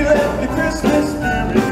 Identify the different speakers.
Speaker 1: left the Christmas spirit.